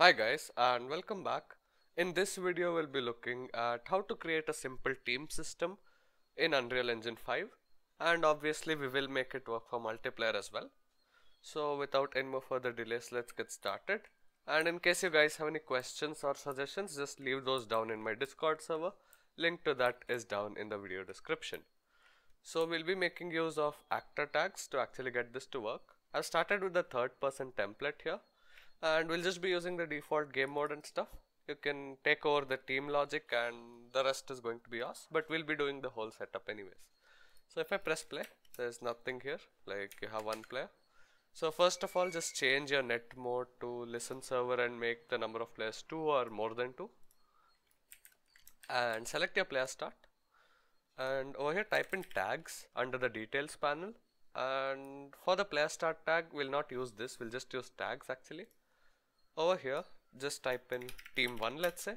Hi guys and welcome back. In this video we'll be looking at how to create a simple team system in Unreal Engine 5 and obviously we will make it work for multiplayer as well. So without any more further delays let's get started and in case you guys have any questions or suggestions just leave those down in my discord server. Link to that is down in the video description. So we'll be making use of actor tags to actually get this to work. I've started with the third person template here and we'll just be using the default game mode and stuff. You can take over the team logic and the rest is going to be us but we'll be doing the whole setup anyways. So if I press play there's nothing here. Like you have one player. So first of all just change your net mode to listen server and make the number of players 2 or more than 2 and select your player start. And over here type in tags under the details panel. And for the player start tag we'll not use this. We'll just use tags actually over here. Just type in team1 let's say.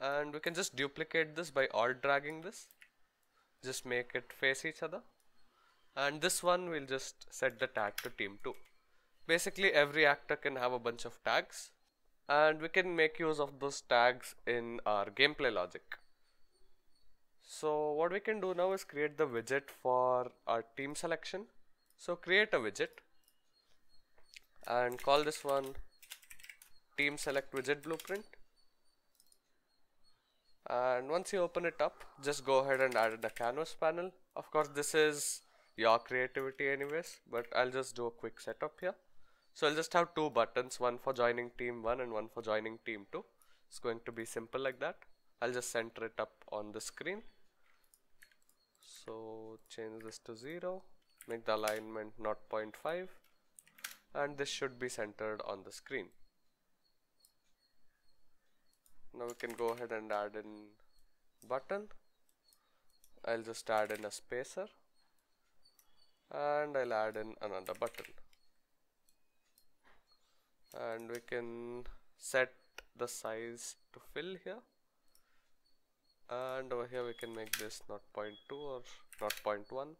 And we can just duplicate this by alt dragging this. Just make it face each other. And this one we'll just set the tag to team2 basically every actor can have a bunch of tags. And we can make use of those tags in our gameplay logic. So what we can do now is create the widget for our team selection. So create a widget and call this one team select widget blueprint. And once you open it up just go ahead and add the canvas panel. Of course this is your creativity anyways but I'll just do a quick setup here. So I'll just have two buttons one for joining team 1 and one for joining team 2 it's going to be simple like that. I'll just center it up on the screen. So change this to 0 make the alignment not 0.5 and this should be centered on the screen now we can go ahead and add in button. I'll just add in a spacer and I'll add in another button. And we can set the size to fill here. And over here we can make this not 0.2 or not 0.1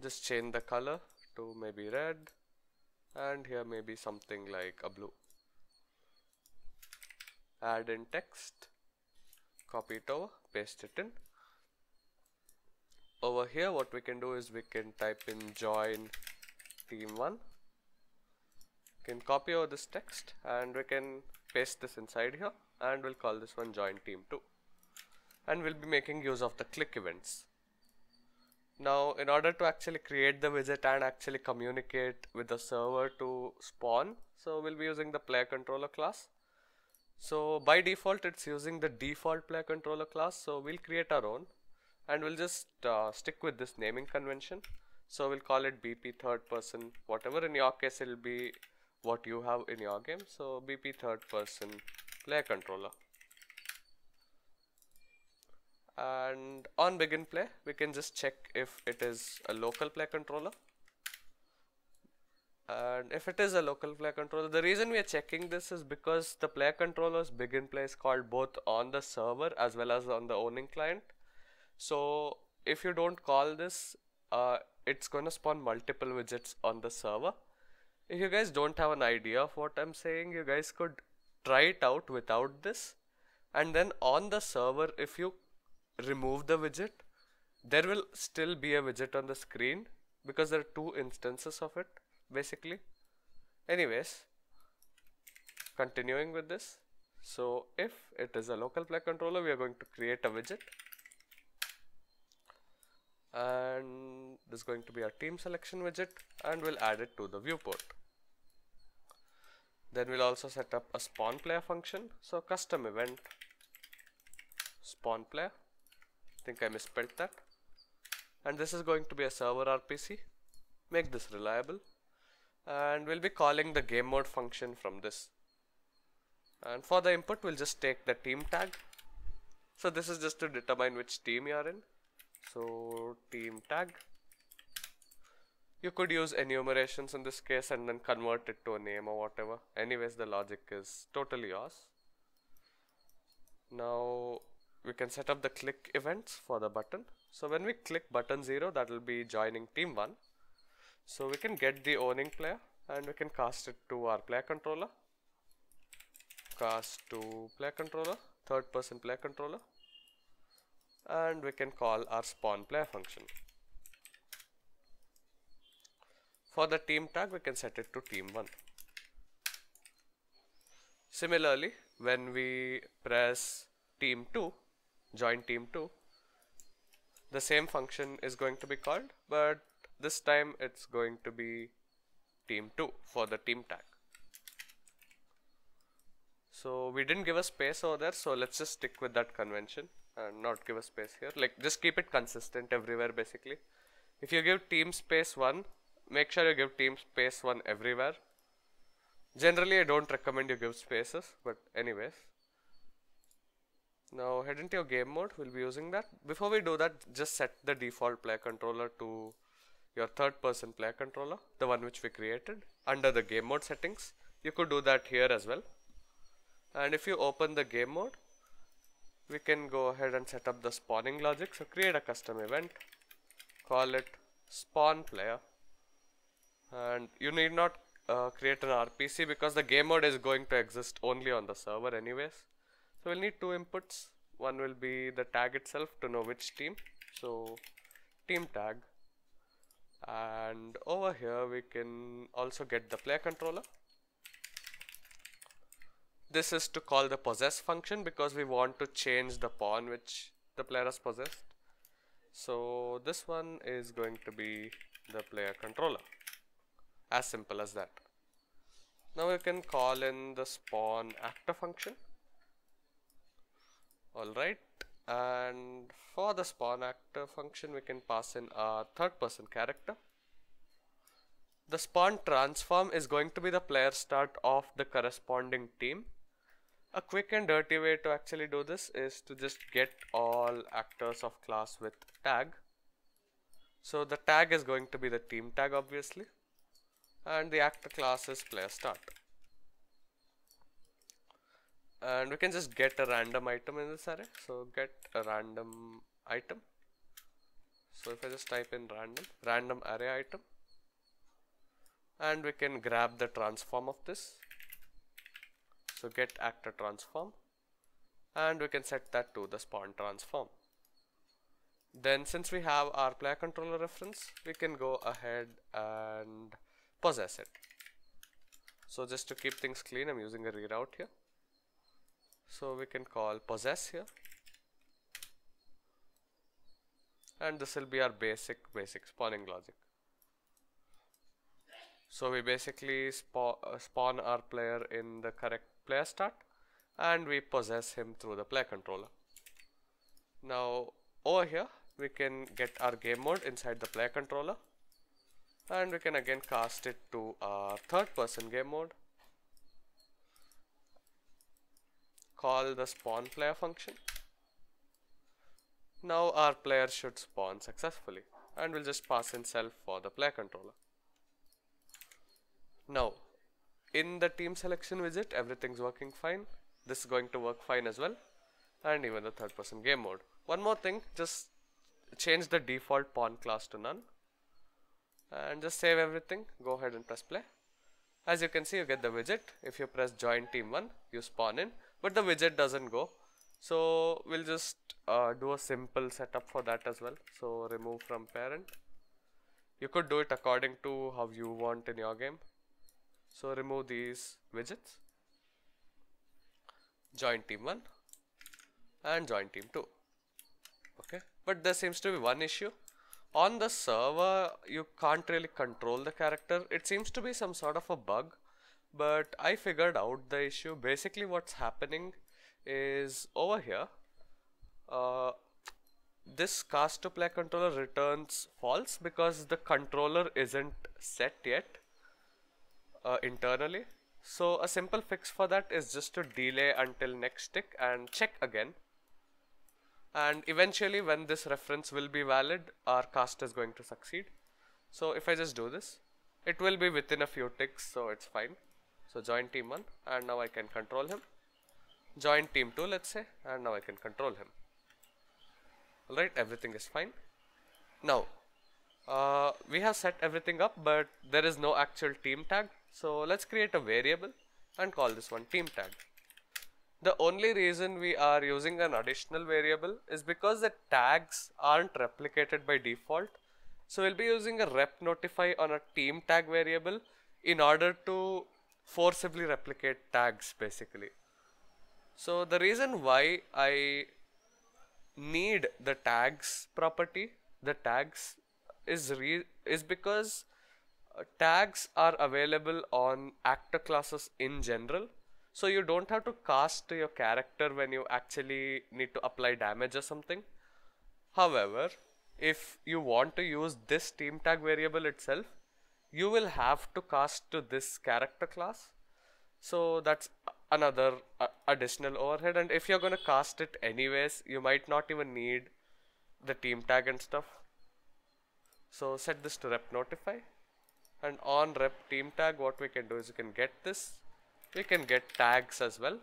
just change the color to maybe red and here maybe something like a blue add in text copy it over paste it in. Over here what we can do is we can type in join team1 can copy over this text and we can paste this inside here and we'll call this one join team2 and we'll be making use of the click events. Now in order to actually create the widget and actually communicate with the server to spawn so we'll be using the player controller class so by default it's using the default player controller class. So we'll create our own and we'll just uh, stick with this naming convention. So we'll call it BP third person. Whatever in your case it'll be what you have in your game. So BP third person player controller. And on begin play we can just check if it is a local player controller and if it is a local player controller the reason we are checking this is because the player controllers begin play is called both on the server as well as on the owning client. So if you don't call this uh, it's gonna spawn multiple widgets on the server. If you guys don't have an idea of what I'm saying you guys could try it out without this. And then on the server if you remove the widget there will still be a widget on the screen because there are two instances of it basically. Anyways continuing with this. So if it is a local player controller we are going to create a widget. And this is going to be our team selection widget and we'll add it to the viewport. Then we'll also set up a spawn player function. So custom event spawn player. I think I misspelled that. And this is going to be a server RPC make this reliable and we'll be calling the game mode function from this. And for the input we'll just take the team tag. So this is just to determine which team you are in. So team tag. You could use enumerations in this case and then convert it to a name or whatever. Anyways the logic is totally yours. Now we can set up the click events for the button. So when we click button 0 that will be joining team 1 so we can get the owning player and we can cast it to our player controller. Cast to player controller third person player controller. And we can call our spawn player function. For the team tag we can set it to team1 similarly when we press team2 join team2 the same function is going to be called but this time it's going to be team2 for the team tag. So we didn't give a space over there so let's just stick with that convention and not give a space here. Like just keep it consistent everywhere basically. If you give team space 1 make sure you give team space 1 everywhere. Generally I don't recommend you give spaces but anyways. Now head into your game mode, we'll be using that. Before we do that, just set the default player controller to your third person player controller, the one which we created under the game mode settings. You could do that here as well. And if you open the game mode, we can go ahead and set up the spawning logic. So create a custom event, call it spawn player. And you need not uh, create an RPC because the game mode is going to exist only on the server anyways. So we'll need two inputs. One will be the tag itself to know which team. So team tag. And over here we can also get the player controller. This is to call the possess function because we want to change the pawn which the player has possessed. So this one is going to be the player controller. As simple as that. Now we can call in the spawn actor function Alright, and for the spawn actor function, we can pass in a third person character. The spawn transform is going to be the player start of the corresponding team. A quick and dirty way to actually do this is to just get all actors of class with tag. So the tag is going to be the team tag obviously and the actor class is player start and we can just get a random item in this array. So get a random item. So if I just type in random random array item. And we can grab the transform of this. So get actor transform. And we can set that to the spawn transform. Then since we have our player controller reference we can go ahead and possess it. So just to keep things clean I'm using a reroute here so we can call possess here. And this will be our basic basic spawning logic. So we basically spa uh, spawn our player in the correct player start and we possess him through the player controller. Now over here we can get our game mode inside the player controller and we can again cast it to our third person game mode call the spawn player function. Now our player should spawn successfully and we'll just pass in self for the player controller. Now in the team selection widget everything's working fine. This is going to work fine as well and even the third person game mode. One more thing just change the default pawn class to none and just save everything go ahead and press play as you can see you get the widget if you press join team 1 you spawn in but the widget doesn't go. So we'll just uh, do a simple setup for that as well. So remove from parent. You could do it according to how you want in your game. So remove these widgets. Join team 1 and join team 2 okay? But there seems to be one issue. On the server you can't really control the character. It seems to be some sort of a bug but I figured out the issue. Basically what's happening is over here uh, this cast to play controller returns false because the controller isn't set yet uh, internally. So a simple fix for that is just to delay until next tick and check again. And eventually when this reference will be valid our cast is going to succeed. So if I just do this it will be within a few ticks so it's fine so join team 1 and now I can control him. Join team 2 let's say and now I can control him. Alright, everything is fine. Now, uh, we have set everything up but there is no actual team tag So let's create a variable and call this one team tag. The only reason we are using an additional variable is because the tags aren't replicated by default. So we'll be using a rep notify on a team tag variable in order to forcibly replicate tags basically. So the reason why I need the tags property, the tags is re is because uh, tags are available on actor classes in general so you don't have to cast your character when you actually need to apply damage or something. However, if you want to use this team tag variable itself, you will have to cast to this character class. So that's another uh, additional overhead. And if you're going to cast it anyways, you might not even need the team tag and stuff. So set this to rep notify. And on rep team tag what we can do is you can get this. We can get tags as well.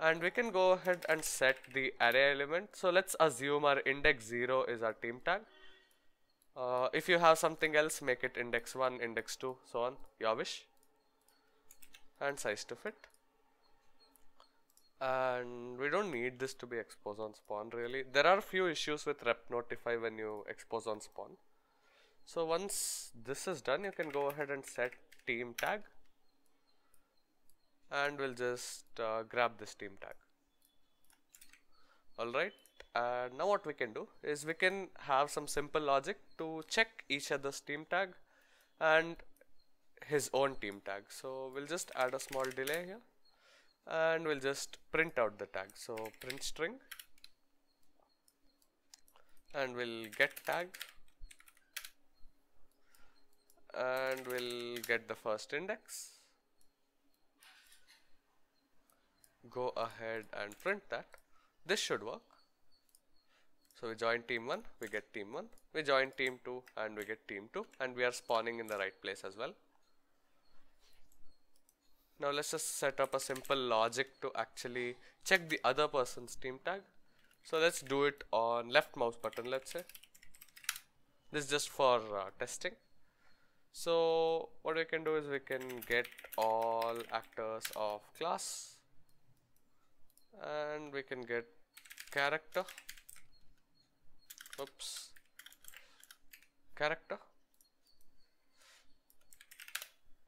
And we can go ahead and set the array element. So let's assume our index 0 is our team tag uh, if you have something else make it index 1 index 2 so on. Your wish. And size to fit. And we don't need this to be expose on spawn really. There are a few issues with rep notify when you expose on spawn. So once this is done you can go ahead and set team tag. And we'll just uh, grab this team tag. Alright and now what we can do is we can have some simple logic to check each other's team tag and his own team tag. So we'll just add a small delay here and we'll just print out the tag. So print string and we'll get tag and we'll get the first index. Go ahead and print that. This should work so we join team 1 we get team 1 we join team 2 and we get team 2 and we are spawning in the right place as well. Now let's just set up a simple logic to actually check the other person's team tag. So let's do it on left mouse button let's say. This is just for uh, testing. So what we can do is we can get all actors of class and we can get character oops. Character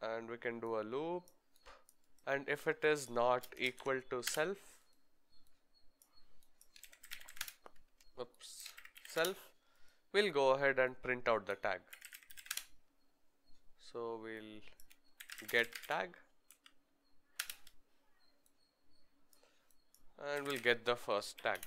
and we can do a loop. And if it is not equal to self oops self we'll go ahead and print out the tag. So we'll get tag. And we'll get the first tag.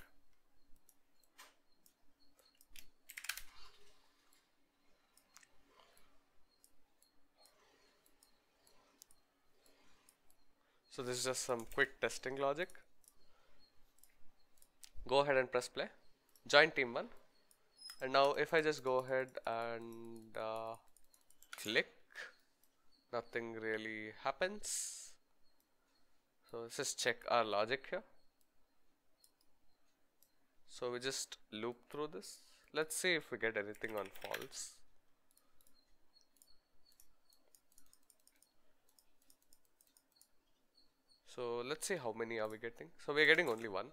So this is just some quick testing logic. Go ahead and press play. Join team 1. And now if I just go ahead and uh, click, nothing really happens. So let's just check our logic here so we just loop through this let's see if we get anything on false so let's see how many are we getting. So we're getting only one.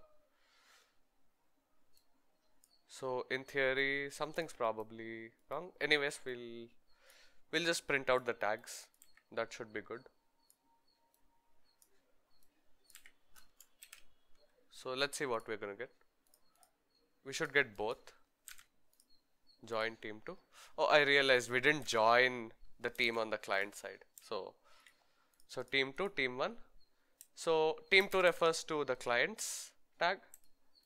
So in theory something's probably wrong. Anyways we'll we'll just print out the tags. That should be good. So let's see what we're gonna get. We should get both. Join team 2 oh I realized we didn't join the team on the client side. So so team 2 team 1 so team 2 refers to the client's tag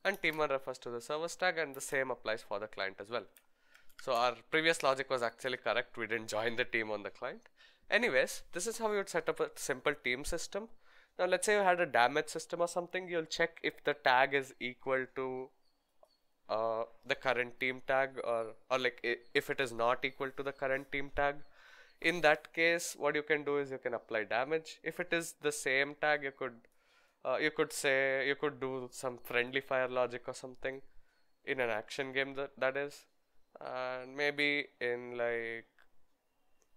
and team 1 refers to the server's tag and the same applies for the client as well. So our previous logic was actually correct. We didn't join the team on the client. Anyways this is how we would set up a simple team system. Now let's say you had a damage system or something. You'll check if the tag is equal to uh, the current team tag or or like if it is not equal to the current team tag in that case what you can do is you can apply damage. If it is the same tag you could uh, you could say you could do some friendly fire logic or something in an action game that that is. And maybe in like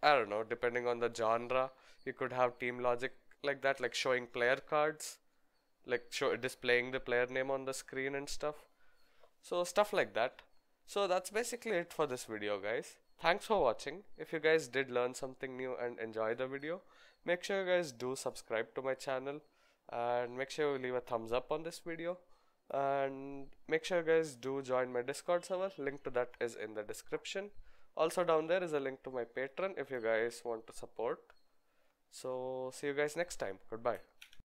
I don't know depending on the genre you could have team logic like that like showing player cards like show displaying the player name on the screen and stuff. So stuff like that. So that's basically it for this video guys thanks for watching. If you guys did learn something new and enjoy the video make sure you guys do subscribe to my channel and make sure you leave a thumbs up on this video. And make sure you guys do join my discord server. Link to that is in the description. Also down there is a link to my patreon if you guys want to support. So see you guys next time. Goodbye